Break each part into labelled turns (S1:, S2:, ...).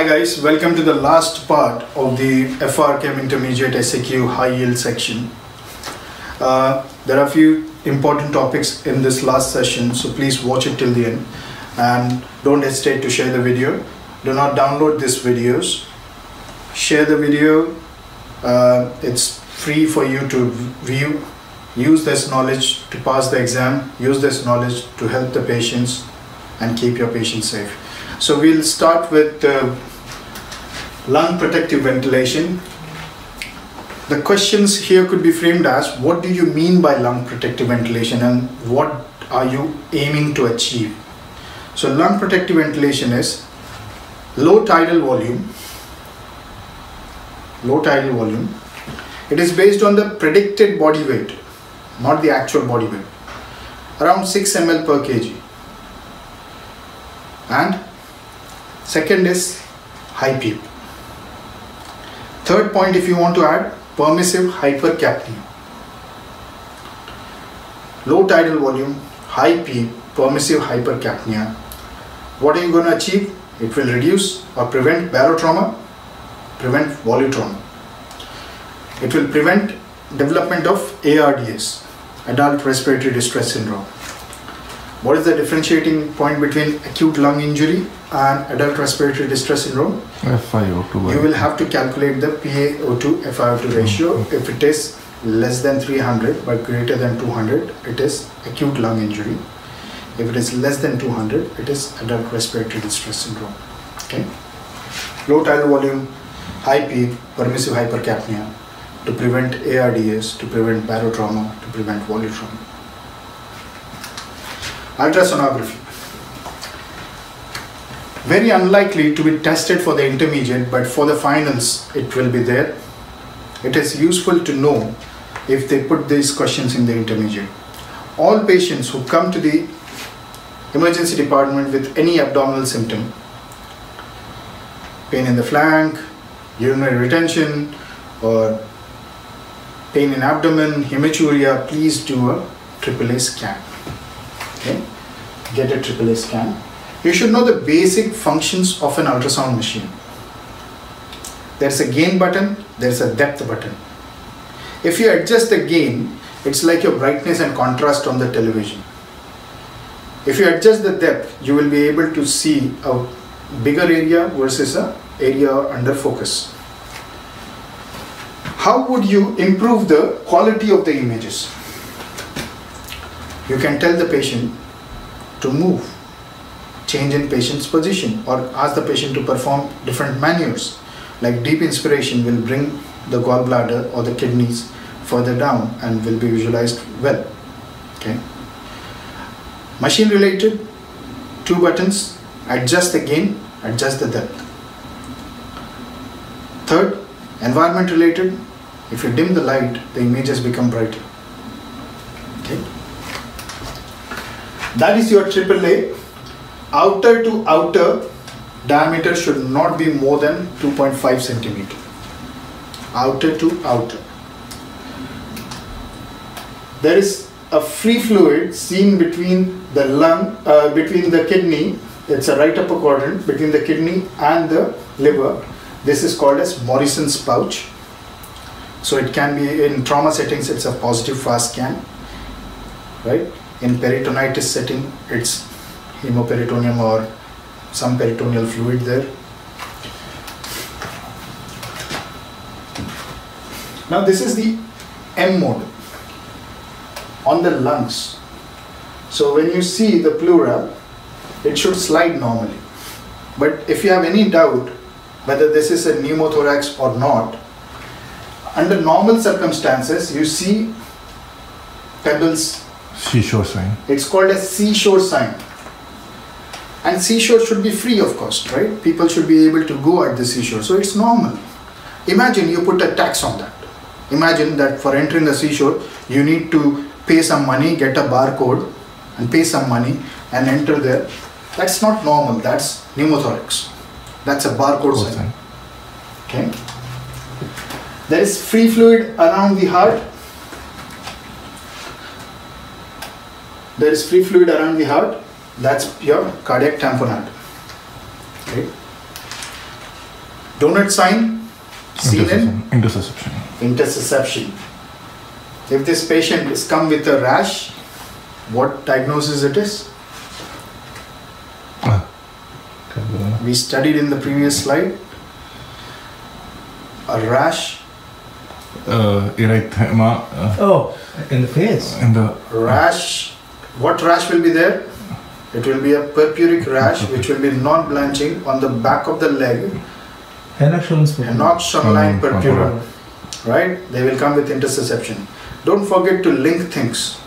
S1: Hi guys, welcome to the last part of the FR Intermediate SAQ High Yield section. Uh, there are a few important topics in this last session, so please watch it till the end and don't hesitate to share the video. Do not download these videos. Share the video. Uh, it's free for you to view. Use this knowledge to pass the exam. Use this knowledge to help the patients and keep your patients safe. So we'll start with uh, lung protective ventilation. The questions here could be framed as what do you mean by lung protective ventilation and what are you aiming to achieve? So lung protective ventilation is low tidal volume, low tidal volume. It is based on the predicted body weight, not the actual body weight, around 6 ml per kg. And Second is high PEEP. Third point if you want to add permissive hypercapnia. Low tidal volume, high PEEP, permissive hypercapnia. What are you going to achieve? It will reduce or prevent barotrauma, prevent volutrauma. It will prevent development of ARDS, adult respiratory distress syndrome. What is the differentiating point between acute lung injury and adult respiratory distress syndrome?
S2: FiO2.
S1: You will have to calculate the PaO2 FiO2 mm-hmm. ratio. If it is less than 300 but greater than 200, it is acute lung injury. If it is less than 200, it is adult respiratory distress syndrome. Okay. Low tidal volume, high PEEP, permissive hypercapnia to prevent ARDS, to prevent barotrauma, to prevent volutrauma. Ultrasonography. Very unlikely to be tested for the intermediate but for the finals it will be there. It is useful to know if they put these questions in the intermediate. All patients who come to the emergency department with any abdominal symptom pain in the flank urinary retention or pain in abdomen hematuria please do a AAA scan. Okay get a AAA scan you should know the basic functions of an ultrasound machine. There's a gain button, there's a depth button. If you adjust the gain, it's like your brightness and contrast on the television. If you adjust the depth, you will be able to see a bigger area versus a area under focus. How would you improve the quality of the images? You can tell the patient to move change in patient's position or ask the patient to perform different maneuvers like deep inspiration will bring the gallbladder or the kidneys further down and will be visualized well okay? Machine related two buttons adjust the gain adjust the depth. Third environment related if you dim the light the images become brighter that is your AAA outer to outer diameter should not be more than 2.5 centimeter. Outer to outer. There is a free fluid seen between the lung uh, between the kidney. It's a right upper quadrant between the kidney and the liver. This is called as Morison's pouch. So it can be in trauma settings it's a positive fast scan right in peritonitis setting it's hemoperitoneum or some peritoneal fluid there. Now this is the M mode on the lungs. So when you see the pleura, it should slide normally. But if you have any doubt whether this is a pneumothorax or not, under normal circumstances, you see pebbles.
S2: Seashore sign.
S1: It's called a seashore sign. And seashore should be free of cost right? People should be able to go at the seashore. So it's normal. Imagine you put a tax on that. Imagine that for entering the seashore you need to pay some money get a barcode and pay some money and enter there. That's not normal. That's pneumothorax that's a barcode sign. sign. Okay? There is free fluid around the heart there is free fluid around the heart that's your cardiac tamponade. Right? Donut sign, seen in
S2: Intussusception.
S1: intussusception. If this patient is come with a rash, what diagnosis it is?
S2: Intussusception.
S1: We studied in the previous slide. A rash,
S2: Uh, erythema uh,
S3: Oh, in the face.
S2: in the
S1: rash. What rash will be there? It will be a purpuric rash which will be non-blanching on the back of the leg, Henoch-Schönlein
S2: Mm,
S1: purpura. Right? They will come with intussusception. Don't forget to link things.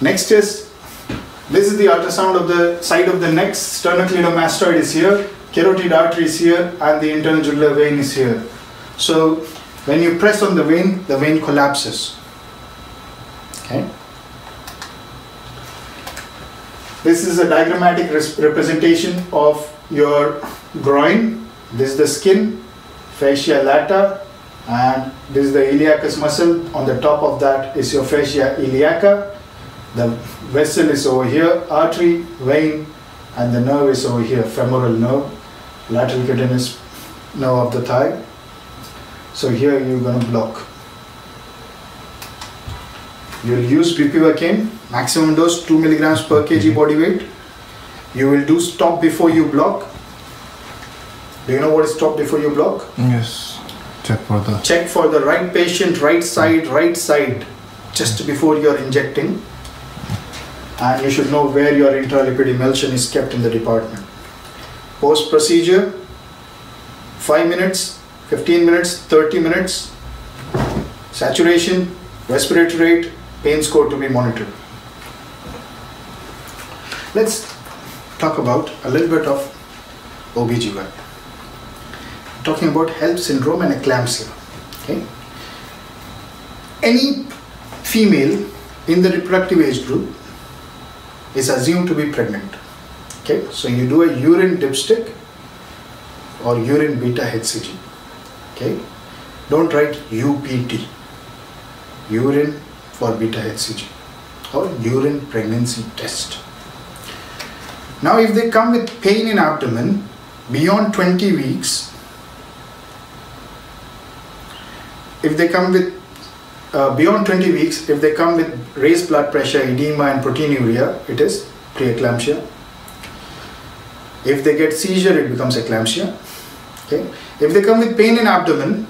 S1: Next is this is the ultrasound of the side of the neck. Sternocleidomastoid is here, carotid artery is here, and the internal jugular vein is here. So when you press on the vein, the vein collapses. Okay. This is a diagrammatic representation of your groin. This is the skin, fascia lata, and this is the iliacus muscle. On the top of that is your fascia iliaca. The vessel is over here, artery, vein, and the nerve is over here, femoral nerve, lateral cutaneous nerve of the thigh. So here you're going to block. You'll use bupivacaine, maximum dose 2 milligrams per kg mm-hmm. body weight. You will do stop before you block. Do you know what is stop before you block?
S2: yes. Check for the
S1: Check for the right patient, right side, right side, just before you're injecting. And you should know where your intralipid emulsion is kept in the department. Post procedure, 5 minutes, 15 minutes, 30 minutes. Saturation, respiratory rate, pain score to be monitored. Let's talk about a little bit of OBGYN. Talking about HELLP syndrome and eclampsia. Okay. Any female in the reproductive age group is assumed to be pregnant. Okay, so you do a urine dipstick or urine beta HCG. Okay, don't write UPT, urine for beta HCG or urine pregnancy test. Now, if they come with pain in abdomen beyond 20 weeks, if they come with uh, beyond 20 weeks, if they come with raised blood pressure, edema, and proteinuria, it is preeclampsia. If they get seizure, it becomes eclampsia. Okay. If they come with pain in abdomen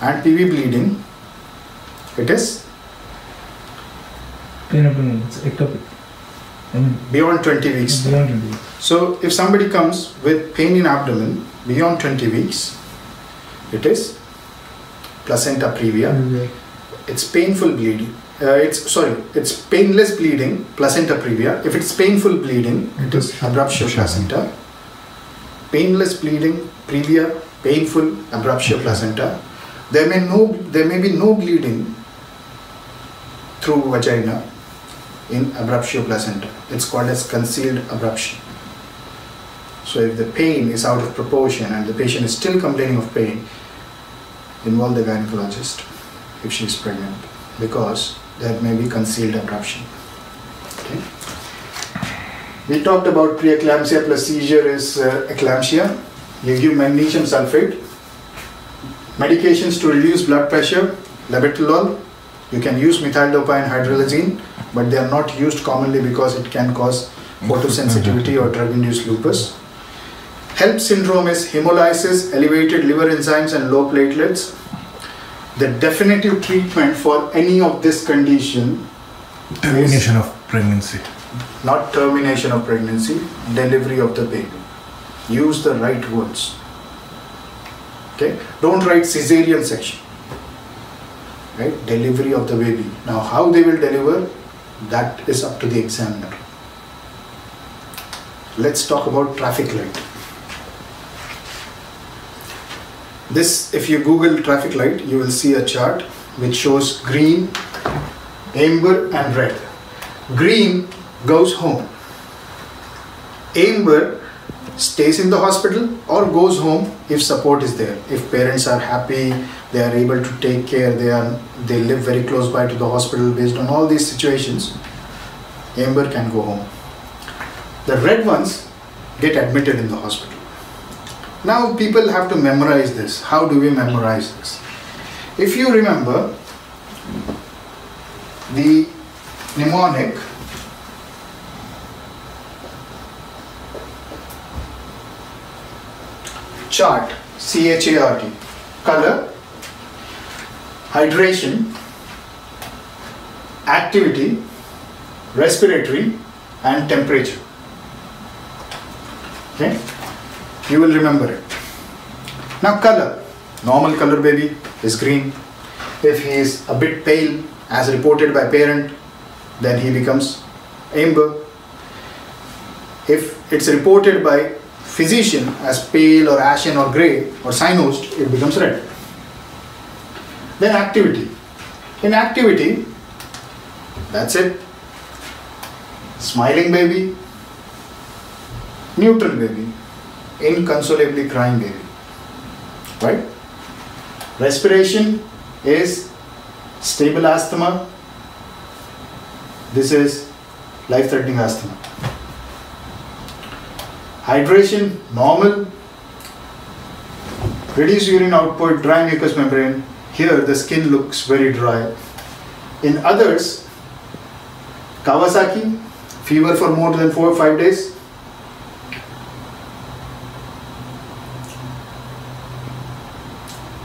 S1: and PV bleeding, it is
S3: Pain abdomen, it's ectopic. I mean,
S1: beyond 20 weeks.
S3: beyond 20 weeks.
S1: So if somebody comes with pain in abdomen beyond 20 weeks, it is placenta previa. It's painful bleeding. Uh, it's sorry, it's painless bleeding, placenta previa. If it's painful bleeding, it is abruptio placenta. Painless bleeding, previa, painful, abruptio placenta. There may no, there may be no bleeding through vagina in abruptio placenta. It's called as concealed abruption. So if the pain is out of proportion and the patient is still complaining of pain, involve the gynecologist if she is pregnant because there may be concealed abruption. Okay. We talked about preeclampsia plus seizure is uh, eclampsia. You give magnesium sulfate. Medications to reduce blood pressure, labetalol. You can use methyldopa hydralazine, but they are not used commonly because it can cause photosensitivity or drug-induced lupus. HELLP syndrome is hemolysis, elevated liver enzymes, and low platelets. The definitive treatment for any of this condition,
S2: termination of pregnancy.
S1: not termination of pregnancy, delivery of the baby. Use the right words. Okay? Don't write cesarean section. Right? Delivery of the baby. Now, how they will deliver, that is up to the examiner. Let's talk about traffic light. This, if you Google traffic light, you will see a chart which shows green, amber, and red. Green goes home. Amber stays in the hospital or goes home if support is there. If parents are happy, they are able to take care, they are they live very close by to the hospital based on all these situations, Amber can go home. The red ones get admitted in the hospital. Now people have to memorize this. How do we memorize this? If you remember the mnemonic chart C H A R T. Color hydration activity respiratory and temperature. Okay? You will remember it. Now color. Normal color baby is green. If he is a bit pale as reported by parent then he becomes amber. If it's reported by physician as pale or ashen or gray or cyanosed it becomes red. Then activity. In activity that's it. Smiling baby neutral baby inconsolably crying baby. Right? Respiration is stable asthma. This is life threatening asthma hydration normal. Reduce urine output dry mucous membrane. Here the skin looks very dry. In others kawasaki fever for more than 4 or 5 days.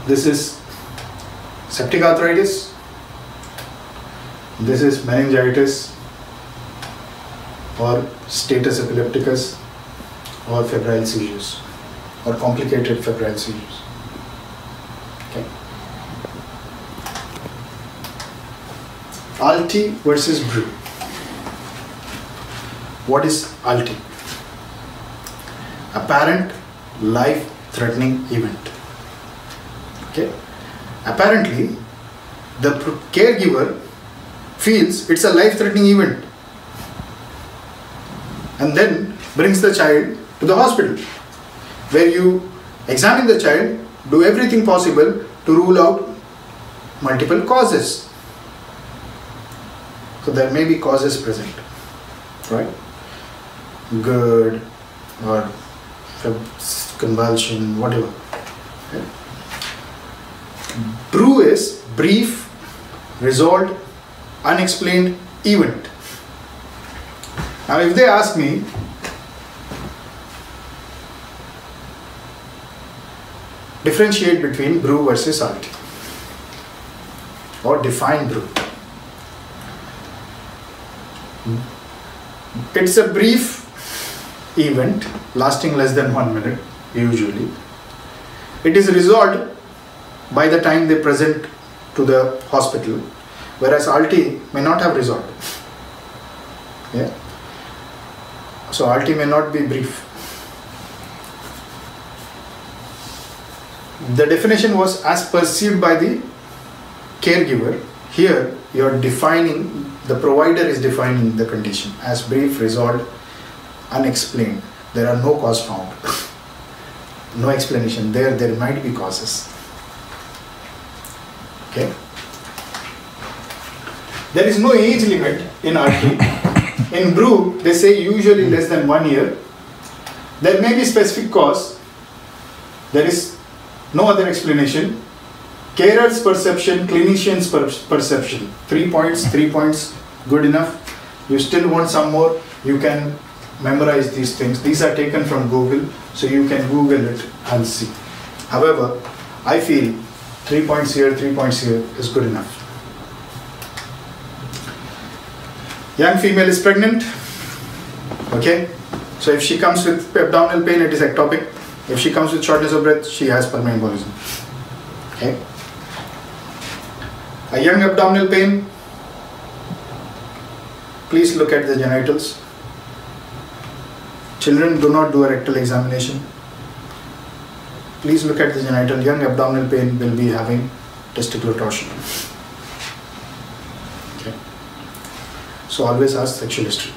S1: This is septic arthritis. This is meningitis or status epilepticus or febrile seizures. Or complicated febrile seizures. Okay. ALTE versus BRUE what is ALTE? Apparent life threatening event. Okay. Apparently the caregiver feels it's a life threatening event and then brings the child to the hospital where you examine the child do everything possible to rule out multiple causes. So there may be causes present right? GERD or convulsion whatever okay? BRUE is brief resolved unexplained event. Now if they ask me differentiate between BRUE versus alt or define BRUE. It's a brief event lasting less than one minute usually. It is resolved by the time they present to the hospital whereas ALTE may not have resolved. Yeah. So ALTE may not be brief the definition was as perceived by the caregiver. Here you are defining the provider is defining the condition as brief resolved unexplained. There are no cause found. No explanation. There there might be causes. Okay? There is no age limit in RT in BRUE they say usually less than one year. There may be specific cause. There is no other explanation. Carer's perception clinician's per- perception. Three points three points. Good enough. You still want some more? You can memorize these things. These are taken from google so you can google it and see. However i feel three points here three points here is good enough. Young female is pregnant. Okay? So if she comes with abdominal pain it is ectopic if she comes with shortness of breath she has pulmonary embolism. Okay? A young abdominal pain. Please look at the genitals. Children do not do a rectal examination. Please look at the genital. Young abdominal pain will be having testicular torsion. Okay? So always ask sexual history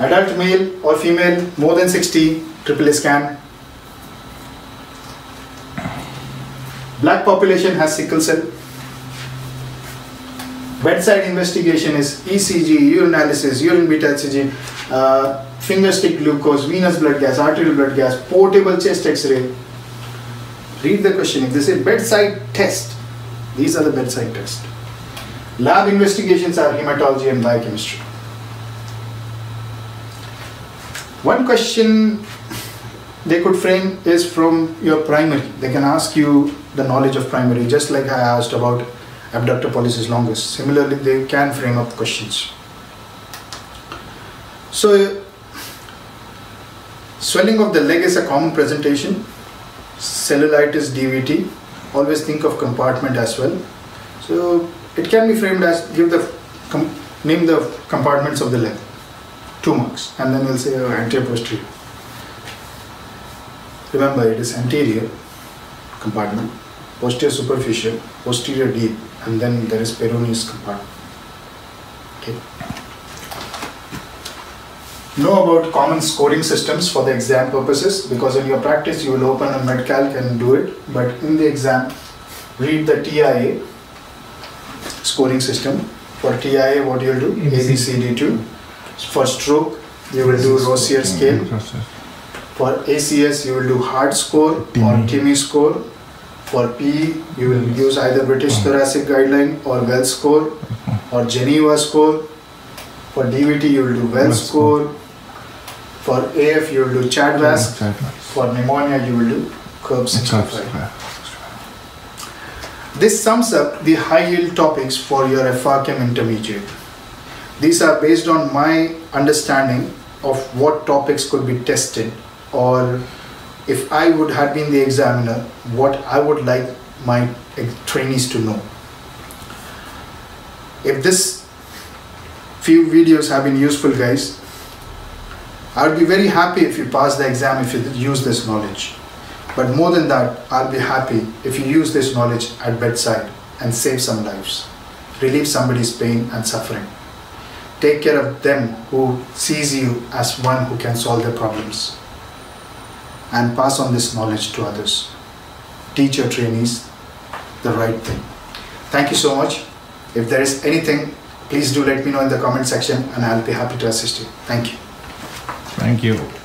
S1: adult male or female more than 60 triple scan black population has sickle cell bedside investigation is ECG, urinalysis, urine beta HCG, uh, finger stick glucose, venous blood gas, arterial blood gas, portable chest x-ray. Read the question. If they say bedside test, these are the bedside tests. Lab investigations are hematology and biochemistry. One question they could frame is from your primary. They can ask you the knowledge of primary, just like I asked about abductor pollicis longus. Similarly, they can frame up questions. So, swelling of the leg is a common presentation. Cellulitis, DVT. Always think of compartment as well. So, it can be framed as give the name the compartments of the leg. Two marks, and then we'll say uh, anterior posterior. Remember, it is anterior compartment, posterior superficial, posterior deep, and then there is peroneus compartment. Okay. Know about common scoring systems for the exam purposes because in your practice you will open a medcalc and do it, but in the exam, read the TIA scoring system. For TIA, what you'll do? ABCD2. For stroke, you will do Rosier scale. For ACS, you will do HEART score or
S2: TIMI.
S1: Score. For P, you will use either British Thoracic Guideline or Well score or Geneva score. For DVT, you will do Well
S2: Well
S1: score. For AF, you will do.
S2: Chadwick.
S1: For pneumonia, you will do Curb 65. This sums up the high yield topics for your FR intermediate. These are based on my understanding of what topics could be tested or if I would have been the examiner, what I would like my trainees to know. If this few videos have been useful guys, I would be very happy if you pass the exam if you use this knowledge. But more than that, I'll be happy if you use this knowledge at bedside and save some lives, relieve somebody's pain and suffering. Take care of them who sees you as one who can solve their problems. And pass on this knowledge to others. Teach your trainees the right thing. Thank you so much. If there is anything, please do let me know in the comment section and I'll be happy to assist you. Thank you.
S2: Thank you.